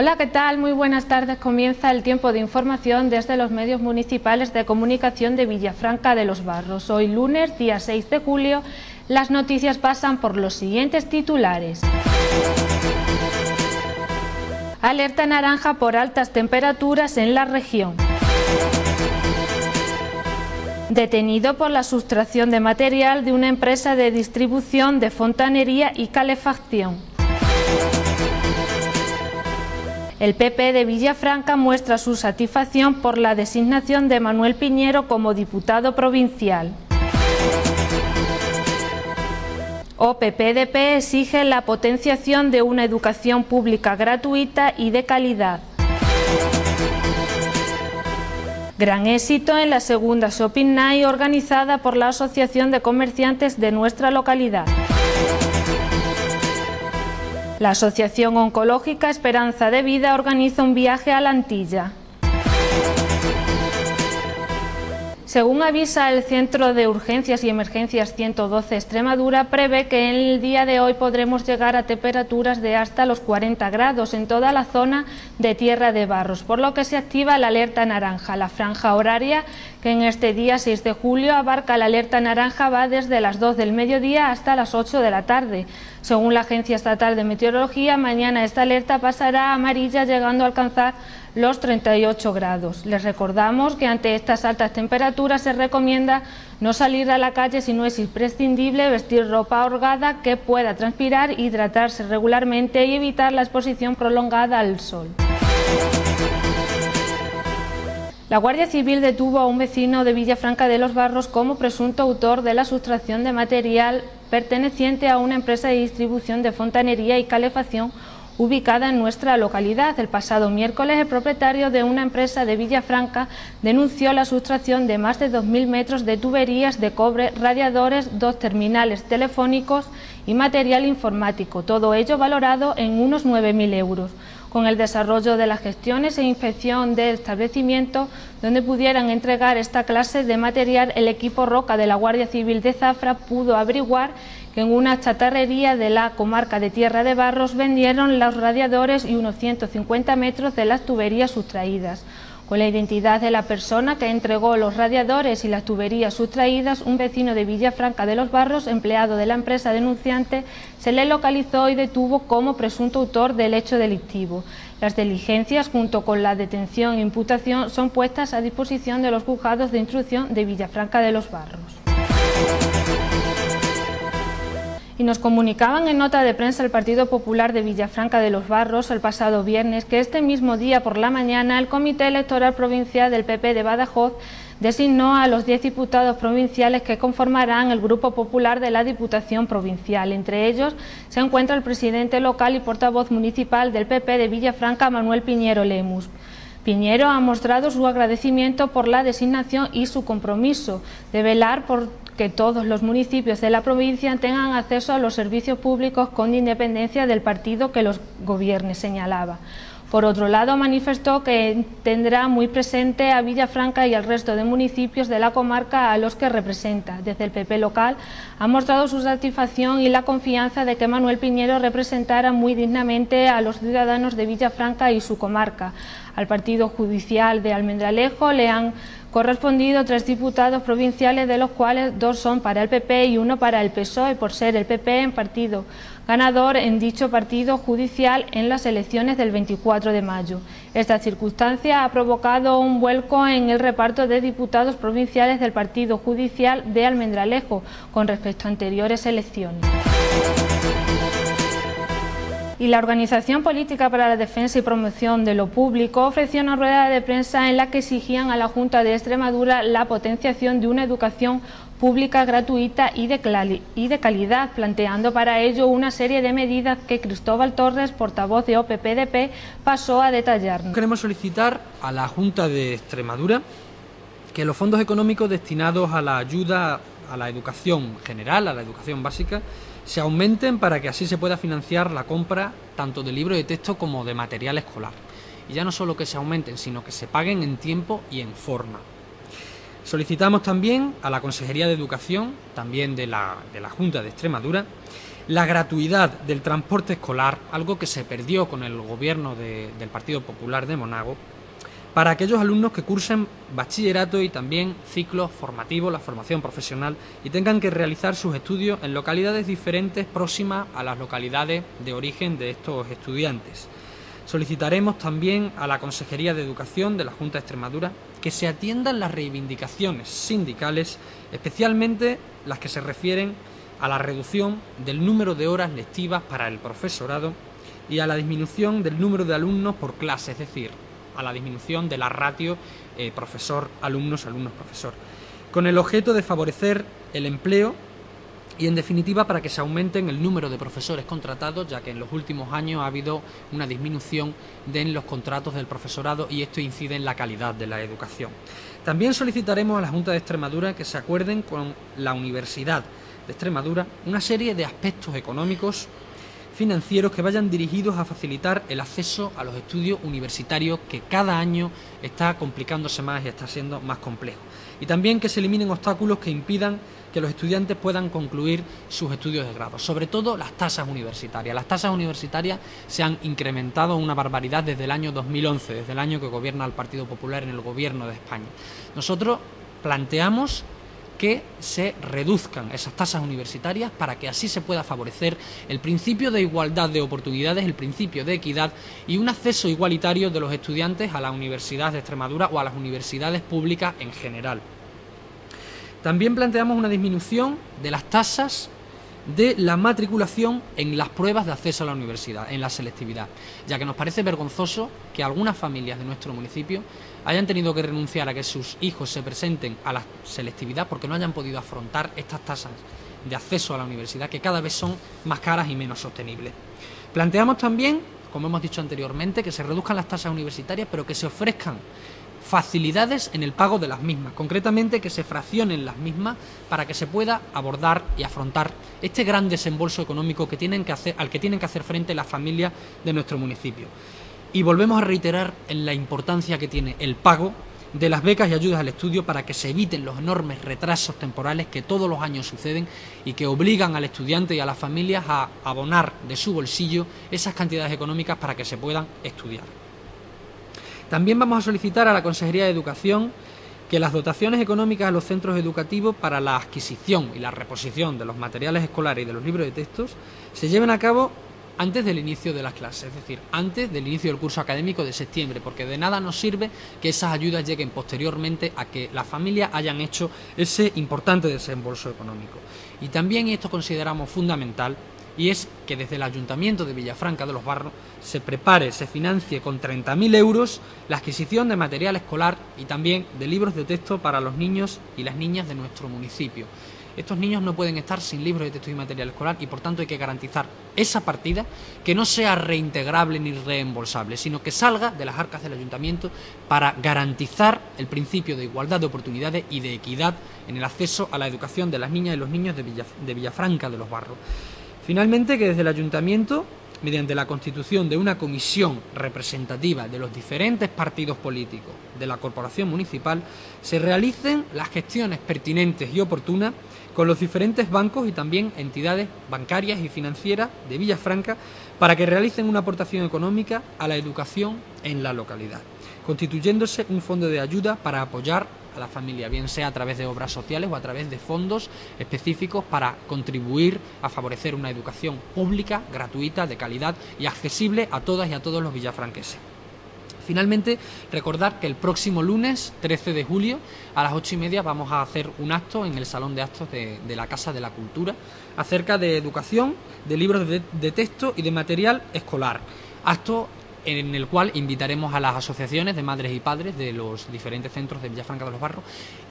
Hola, ¿qué tal? Muy buenas tardes. Comienza el tiempo de información desde los medios municipales de comunicación de Villafranca de los Barros. Hoy lunes, día 6 de julio, las noticias pasan por los siguientes titulares. Alerta naranja por altas temperaturas en la región. Detenido por la sustracción de material de una empresa de distribución de fontanería y calefacción. El PP de Villafranca muestra su satisfacción por la designación de Manuel Piñero como diputado provincial. OPPDP exige la potenciación de una educación pública gratuita y de calidad. Gran éxito en la segunda Shopping Night organizada por la Asociación de Comerciantes de nuestra localidad. La Asociación Oncológica Esperanza de Vida organiza un viaje a la Antilla. Según avisa el Centro de Urgencias y Emergencias 112 Extremadura, prevé que en el día de hoy podremos llegar a temperaturas de hasta los 40 grados en toda la zona de Tierra de Barros, por lo que se activa la alerta naranja. La franja horaria que en este día 6 de julio abarca la alerta naranja va desde las 2 del mediodía hasta las 8 de la tarde. Según la Agencia Estatal de Meteorología, mañana esta alerta pasará a amarilla llegando a alcanzar los 38 grados. Les recordamos que ante estas altas temperaturas se recomienda no salir a la calle si no es imprescindible, vestir ropa holgada que pueda transpirar, hidratarse regularmente y evitar la exposición prolongada al sol. La Guardia Civil detuvo a un vecino de Villafranca de los Barros como presunto autor de la sustracción de material perteneciente a una empresa de distribución de fontanería y calefacción ubicada en nuestra localidad. El pasado miércoles, el propietario de una empresa de Villafranca denunció la sustracción de más de 2.000 metros de tuberías de cobre, radiadores, dos terminales telefónicos y material informático, todo ello valorado en unos 9.000 euros con el desarrollo de las gestiones e inspección del establecimiento donde pudieran entregar esta clase de material, el equipo Roca de la Guardia Civil de Zafra pudo averiguar que en una chatarrería de la comarca de Tierra de Barros vendieron los radiadores y unos 150 metros de las tuberías sustraídas. Con la identidad de la persona que entregó los radiadores y las tuberías sustraídas, un vecino de Villafranca de los Barros, empleado de la empresa denunciante, se le localizó y detuvo como presunto autor del hecho delictivo. Las diligencias, junto con la detención e imputación, son puestas a disposición de los juzgados de instrucción de Villafranca de los Barros y nos comunicaban en nota de prensa el Partido Popular de Villafranca de los Barros el pasado viernes que este mismo día por la mañana el Comité Electoral Provincial del PP de Badajoz designó a los 10 diputados provinciales que conformarán el Grupo Popular de la Diputación Provincial. Entre ellos se encuentra el presidente local y portavoz municipal del PP de Villafranca, Manuel Piñero Lemus. Piñero ha mostrado su agradecimiento por la designación y su compromiso de velar por que todos los municipios de la provincia tengan acceso a los servicios públicos con independencia del partido que los gobierne, señalaba. Por otro lado, manifestó que tendrá muy presente a Villafranca y al resto de municipios de la comarca a los que representa. Desde el PP local ha mostrado su satisfacción y la confianza de que Manuel Piñero representara muy dignamente a los ciudadanos de Villafranca y su comarca. Al Partido Judicial de Almendralejo le han correspondido tres diputados provinciales, de los cuales dos son para el PP y uno para el PSOE, por ser el PP en partido ganador en dicho partido judicial en las elecciones del 24 de mayo. Esta circunstancia ha provocado un vuelco en el reparto de diputados provinciales del Partido Judicial de Almendralejo con respecto a anteriores elecciones y la Organización Política para la Defensa y Promoción de lo Público ofreció una rueda de prensa en la que exigían a la Junta de Extremadura la potenciación de una educación pública gratuita y de, y de calidad, planteando para ello una serie de medidas que Cristóbal Torres, portavoz de OPPDP, pasó a detallar. Queremos solicitar a la Junta de Extremadura que los fondos económicos destinados a la ayuda a la educación general, a la educación básica, se aumenten para que así se pueda financiar la compra tanto de libros de texto como de material escolar. Y ya no solo que se aumenten, sino que se paguen en tiempo y en forma. Solicitamos también a la Consejería de Educación, también de la, de la Junta de Extremadura, la gratuidad del transporte escolar, algo que se perdió con el gobierno del Partido Popular de Monago, para aquellos alumnos que cursen bachillerato y también ciclos formativos, la formación profesional, y tengan que realizar sus estudios en localidades diferentes próximas a las localidades de origen de estos estudiantes. Solicitaremos también a la Consejería de Educación de la Junta de Extremadura que se atiendan las reivindicaciones sindicales, especialmente las que se refieren a la reducción del número de horas lectivas para el profesorado y a la disminución del número de alumnos por clase, es decir, a la disminución de la ratio eh, profesor-alumnos, alumnos-profesor, con el objeto de favorecer el empleo y en definitiva para que se aumenten el número de profesores contratados, ya que en los últimos años ha habido una disminución de los contratos del profesorado y esto incide en la calidad de la educación. También solicitaremos a la Junta de Extremadura que se acuerden con la Universidad de Extremadura una serie de aspectos económicos financieros que vayan dirigidos a facilitar el acceso a los estudios universitarios que cada año está complicándose más y está siendo más complejo. Y también que se eliminen obstáculos que impidan que los estudiantes puedan concluir sus estudios de grado, sobre todo las tasas universitarias. Las tasas universitarias se han incrementado una barbaridad desde el año 2011, desde el año que gobierna el Partido Popular en el gobierno de España. Nosotros planteamos que se reduzcan esas tasas universitarias para que así se pueda favorecer el principio de igualdad de oportunidades, el principio de equidad y un acceso igualitario de los estudiantes a la Universidad de Extremadura o a las universidades públicas en general. También planteamos una disminución de las tasas de la matriculación en las pruebas de acceso a la universidad, en la selectividad, ya que nos parece vergonzoso que algunas familias de nuestro municipio hayan tenido que renunciar a que sus hijos se presenten a la selectividad porque no hayan podido afrontar estas tasas de acceso a la universidad que cada vez son más caras y menos sostenibles. Planteamos también, como hemos dicho anteriormente, que se reduzcan las tasas universitarias, pero que se ofrezcan facilidades en el pago de las mismas, concretamente que se fraccionen las mismas para que se pueda abordar y afrontar este gran desembolso económico que tienen que hacer, al que tienen que hacer frente las familias de nuestro municipio. Y volvemos a reiterar en la importancia que tiene el pago de las becas y ayudas al estudio para que se eviten los enormes retrasos temporales que todos los años suceden y que obligan al estudiante y a las familias a abonar de su bolsillo esas cantidades económicas para que se puedan estudiar. También vamos a solicitar a la Consejería de Educación que las dotaciones económicas a los centros educativos para la adquisición y la reposición de los materiales escolares y de los libros de textos se lleven a cabo antes del inicio de las clases, es decir, antes del inicio del curso académico de septiembre, porque de nada nos sirve que esas ayudas lleguen posteriormente a que las familias hayan hecho ese importante desembolso económico. Y también, y esto consideramos fundamental, y es que desde el Ayuntamiento de Villafranca de los Barros se prepare, se financie con 30.000 euros la adquisición de material escolar y también de libros de texto para los niños y las niñas de nuestro municipio. Estos niños no pueden estar sin libros de texto y material escolar y por tanto hay que garantizar esa partida que no sea reintegrable ni reembolsable, sino que salga de las arcas del ayuntamiento para garantizar el principio de igualdad de oportunidades y de equidad en el acceso a la educación de las niñas y los niños de, de Villafranca de los Barros. Finalmente, que desde el ayuntamiento mediante la constitución de una comisión representativa de los diferentes partidos políticos de la corporación municipal, se realicen las gestiones pertinentes y oportunas con los diferentes bancos y también entidades bancarias y financieras de Villafranca para que realicen una aportación económica a la educación en la localidad, constituyéndose un fondo de ayuda para apoyar a la familia, bien sea a través de obras sociales o a través de fondos específicos para contribuir a favorecer una educación pública, gratuita, de calidad y accesible a todas y a todos los villafranqueses. Finalmente, recordar que el próximo lunes, 13 de julio, a las ocho y media, vamos a hacer un acto en el Salón de Actos de, la Casa de la Cultura acerca de educación, de libros de, de texto y de material escolar. Acto en el cual invitaremos a las asociaciones de madres y padres de los diferentes centros de Villafranca de los Barros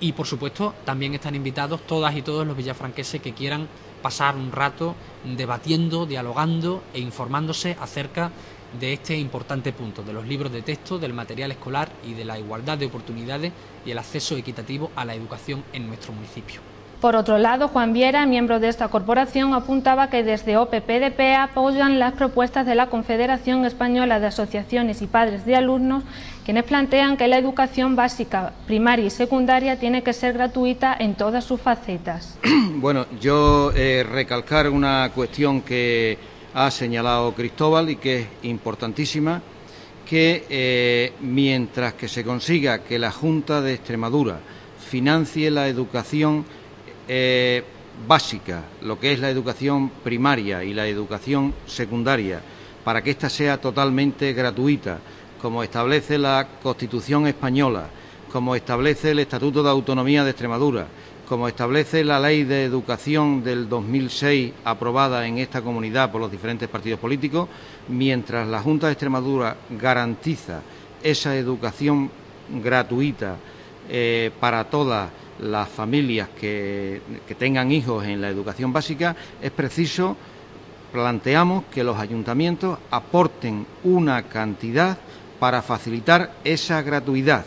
y por supuesto también están invitados todas y todos los villafranqueses que quieran pasar un rato debatiendo, dialogando e informándose acerca de este importante punto, de los libros de texto, del material escolar y de la igualdad de oportunidades y el acceso equitativo a la educación en nuestro municipio. Por otro lado, Juan Viera, miembro de esta corporación, apuntaba que desde OPPDP apoyan las propuestas de la Confederación Española de Asociaciones y Padres de Alumnos, quienes plantean que la educación básica, primaria y secundaria tiene que ser gratuita en todas sus facetas. Bueno, yo eh, recalcar una cuestión que ha señalado Cristóbal y que es importantísima, que eh, mientras que se consiga que la Junta de Extremadura financie la educación eh, básica, lo que es la educación primaria y la educación secundaria, para que ésta sea totalmente gratuita, como establece la Constitución española, como establece el Estatuto de Autonomía de Extremadura, como establece la Ley de Educación del 2006 aprobada en esta comunidad por los diferentes partidos políticos, mientras la Junta de Extremadura garantiza esa educación gratuita eh, para todas las familias que, tengan hijos en la educación básica, es preciso, planteamos que los ayuntamientos aporten una cantidad para facilitar esa gratuidad,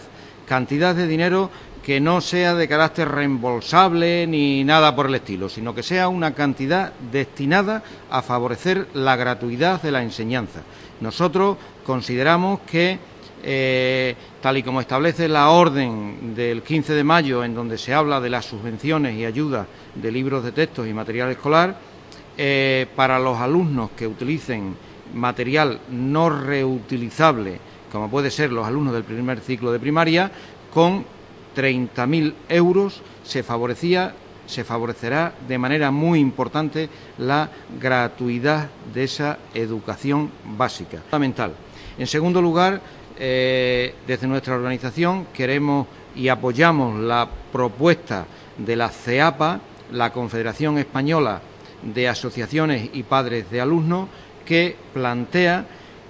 cantidad de dinero que no sea de carácter reembolsable ni nada por el estilo, sino que sea una cantidad destinada a favorecer la gratuidad de la enseñanza. Nosotros consideramos que eh, tal y como establece la orden del 15 de mayo, en donde se habla de las subvenciones y ayudas de libros de textos y material escolar, eh, para los alumnos que utilicen material no reutilizable, como puede ser los alumnos del primer ciclo de primaria, con 30.000 euros se favorecía se favorecerá de manera muy importante la gratuidad de esa educación básica. Fundamental. En segundo lugar, eh, desde nuestra organización queremos y apoyamos la propuesta de la CEAPA, la Confederación Española de Asociaciones y Padres de Alumnos, que plantea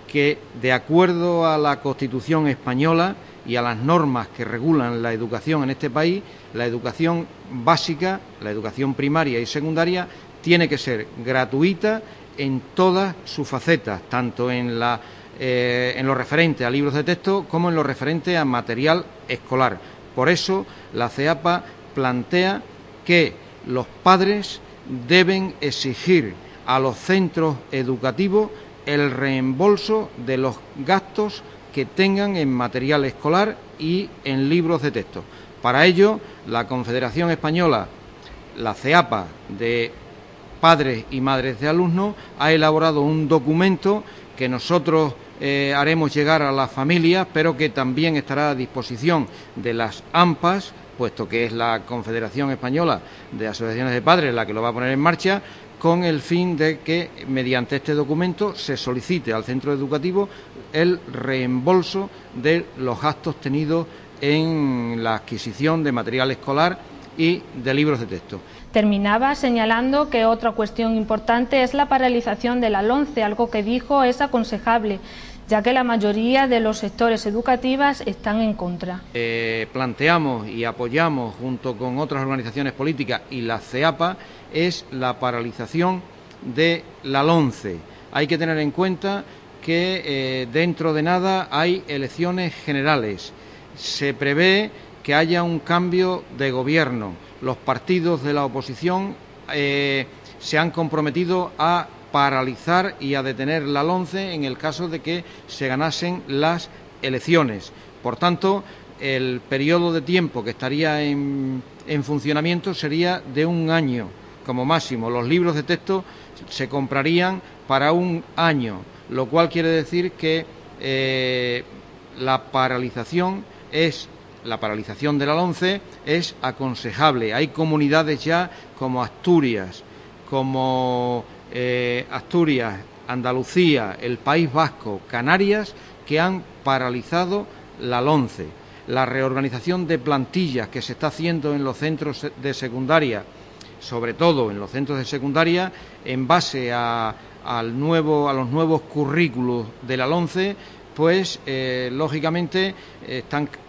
que, de acuerdo a la Constitución española y a las normas que regulan la educación en este país, la educación básica, la educación primaria y secundaria, tiene que ser gratuita en todas sus facetas, tanto en la eh, en lo referente a libros de texto como en lo referente a material escolar. Por eso la CEAPA plantea que los padres deben exigir a los centros educativos el reembolso de los gastos que tengan en material escolar y en libros de texto. Para ello, la Confederación Española, la CEAPA de Padres y Madres de Alumnos, ha elaborado un documento que nosotros eh, haremos llegar a las familias, pero que también estará a disposición de las AMPAs, puesto que es la Confederación Española de Asociaciones de Padres la que lo va a poner en marcha, con el fin de que mediante este documento se solicite al centro educativo el reembolso de los gastos tenidos en la adquisición de material escolar y de libros de texto. Terminaba señalando que otra cuestión importante es la paralización de la LONCE, algo que dijo es aconsejable, ya que la mayoría de los sectores educativos están en contra. Eh, planteamos y apoyamos junto con otras organizaciones políticas y la CEAPA es la paralización de la LONCE. Hay que tener en cuenta que eh, dentro de nada hay elecciones generales. Se prevé que haya un cambio de gobierno los partidos de la oposición eh, se han comprometido a paralizar y a detener la LONCE en el caso de que se ganasen las elecciones. Por tanto, el periodo de tiempo que estaría en, funcionamiento sería de un año como máximo. Los libros de texto se comprarían para un año, lo cual quiere decir que eh, la paralización es la paralización de la LONCE es aconsejable. Hay comunidades ya como Asturias, como eh, Asturias, Andalucía, el País Vasco, Canarias, que han paralizado la LONCE. La reorganización de plantillas que se está haciendo en los centros de secundaria, sobre todo en los centros de secundaria, en base a, al nuevo, a los nuevos currículos de la LONCE, pues eh, lógicamente están Mm,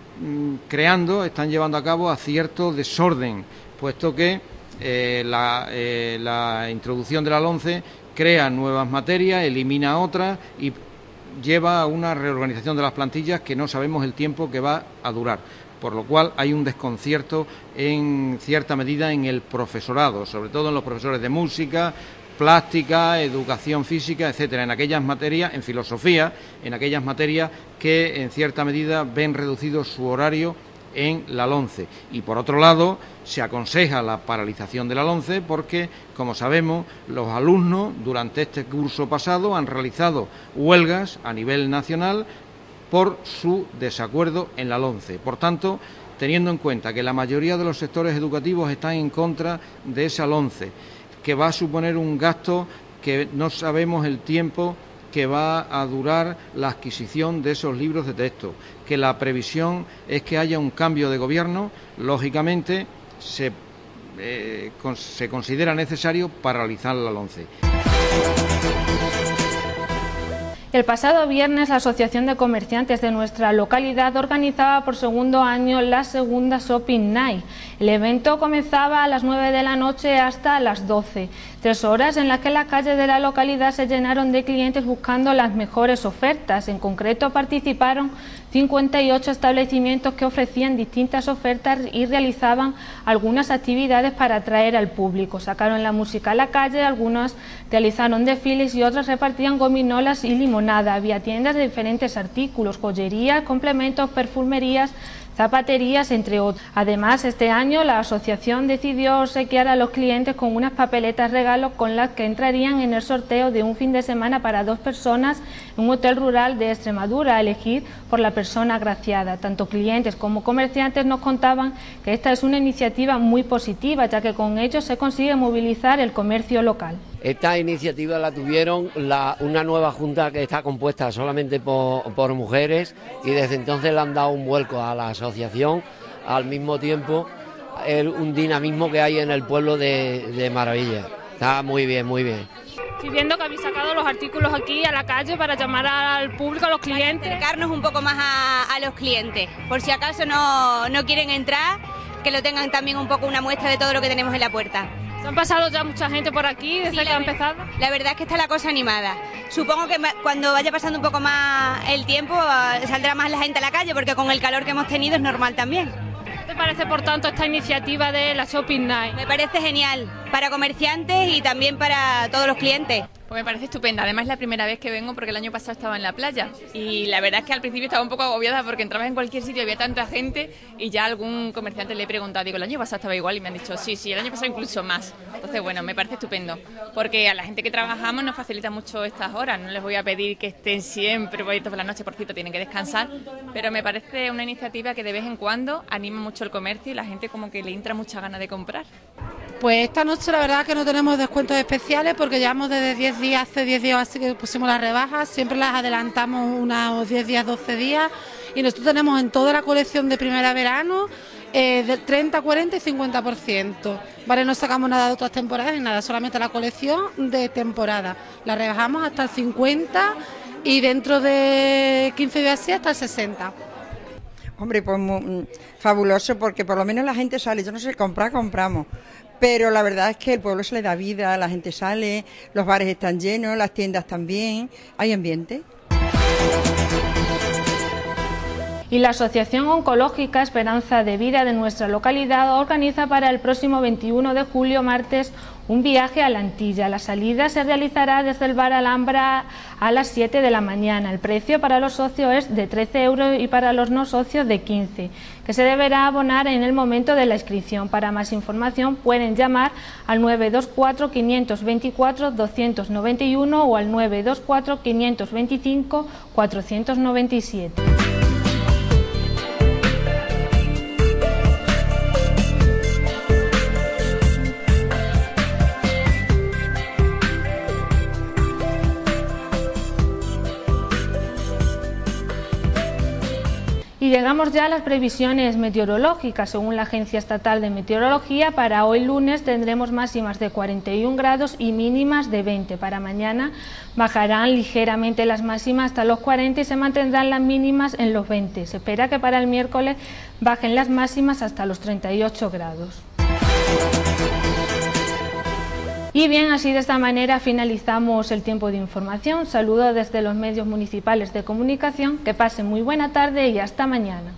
creando, están llevando a cabo a cierto desorden, puesto que eh, eh, la, introducción de la LONCE crea nuevas materias, elimina otras y lleva a una reorganización de las plantillas que no sabemos el tiempo que va a durar. por lo cual hay un desconcierto en cierta medida en el profesorado, sobre todo en los profesores de música, plástica, educación física, etcétera, en aquellas materias, en filosofía, en aquellas materias que en cierta medida ven reducido su horario en la LONCE. Y por otro lado, se aconseja la paralización de la LONCE porque, como sabemos, los alumnos durante este curso pasado han realizado huelgas a nivel nacional por su desacuerdo en la LONCE. Por tanto, teniendo en cuenta que la mayoría de los sectores educativos están en contra de esa LONCE, que va a suponer un gasto que no sabemos el tiempo que va a durar la adquisición de esos libros de texto, que la previsión es que haya un cambio de gobierno, lógicamente se, eh, se considera necesario paralizar la LONCE. El pasado viernes la Asociación de Comerciantes de nuestra localidad organizaba por segundo año la segunda Shopping Night. El evento comenzaba a las 9 de la noche hasta las 12, tres horas en las que las calles de la localidad se llenaron de clientes buscando las mejores ofertas. En concreto participaron 58 establecimientos que ofrecían distintas ofertas y realizaban algunas actividades para atraer al público. Sacaron la música a la calle, algunos realizaron desfiles y otros repartían gominolas y limonada. Había tiendas de diferentes artículos, joyerías, complementos, perfumerías, zapaterías, entre otros. Además, este año la asociación decidió obsequiar a los clientes con unas papeletas regalos con las que entrarían en el sorteo de un fin de semana para dos personas en un hotel rural de Extremadura, a elegir por la persona agraciada. Tanto clientes como comerciantes nos contaban que esta es una iniciativa muy positiva, ya que con ello se consigue movilizar el comercio local. Esta iniciativa la tuvieron una nueva junta que está compuesta solamente por, mujeres y desde entonces le han dado un vuelco a la asociación, al mismo tiempo un dinamismo que hay en el pueblo de, Maravilla. Está muy bien, muy bien. Estoy viendo que habéis sacado los artículos aquí a la calle para llamar al público, a los clientes. acercarnos un poco más a, los clientes. Por si acaso no, no quieren entrar, que lo tengan también un poco una muestra de todo lo que tenemos en la puerta. ¿Se han pasado ya mucha gente por aquí desde que ha empezado? La verdad es que está la cosa animada. Supongo que cuando vaya pasando un poco más el tiempo saldrá más la gente a la calle porque con el calor que hemos tenido es normal también. ¿Qué te parece, por tanto, esta iniciativa de la Shopping Night? Me parece genial para comerciantes y también para todos los clientes. Pues me parece estupenda. Además es la primera vez que vengo porque el año pasado estaba en la playa y la verdad es que al principio estaba un poco agobiada porque entraba en cualquier sitio había tanta gente y ya algún comerciante le he preguntado, digo, el año pasado estaba igual y me han dicho, sí, sí, el año pasado incluso más. Entonces, bueno, me parece estupendo porque a la gente que trabajamos nos facilita mucho estas horas. No les voy a pedir que estén siempre proyectos por la noche, por cierto, tienen que descansar, pero me parece una iniciativa que de vez en cuando anima mucho el comercio y la gente como que le entra mucha ganas de comprar. Pues esta noche la verdad que no tenemos descuentos especiales porque llevamos desde 10 días, hace 10 días así que pusimos las rebajas, siempre las adelantamos unos 10 días, 12 días y nosotros tenemos en toda la colección de primera verano eh, del 30, 40 y 50%. Vale, no sacamos nada de otras temporadas ni nada, solamente la colección de temporada. La rebajamos hasta el 50 y dentro de 15 días así hasta el 60. Hombre, pues mm, fabuloso porque por lo menos la gente sale. Yo no sé, comprar, compramos pero la verdad es que el pueblo se le da vida, la gente sale, los bares están llenos, las tiendas también, hay ambiente. Y la Asociación Oncológica Esperanza de Vida de nuestra localidad organiza para el próximo 21 de julio, martes, un viaje a la Antilla. La salida se realizará desde el bar Alhambra a las 7 de la mañana. El precio para los socios es de 13 euros y para los no socios de 15, que se deberá abonar en el momento de la inscripción. Para más información pueden llamar al 924 524 291 o al 924 525 497. Y llegamos ya a las previsiones meteorológicas. Según la Agencia Estatal de Meteorología, para hoy lunes tendremos máximas de 41 grados y mínimas de 20. Para mañana bajarán ligeramente las máximas hasta los 40 y se mantendrán las mínimas en los 20. Se espera que para el miércoles bajen las máximas hasta los 38 grados. Y bien, así de esta manera finalizamos el tiempo de información. Saludo desde los medios municipales de comunicación. Que pasen muy buena tarde y hasta mañana.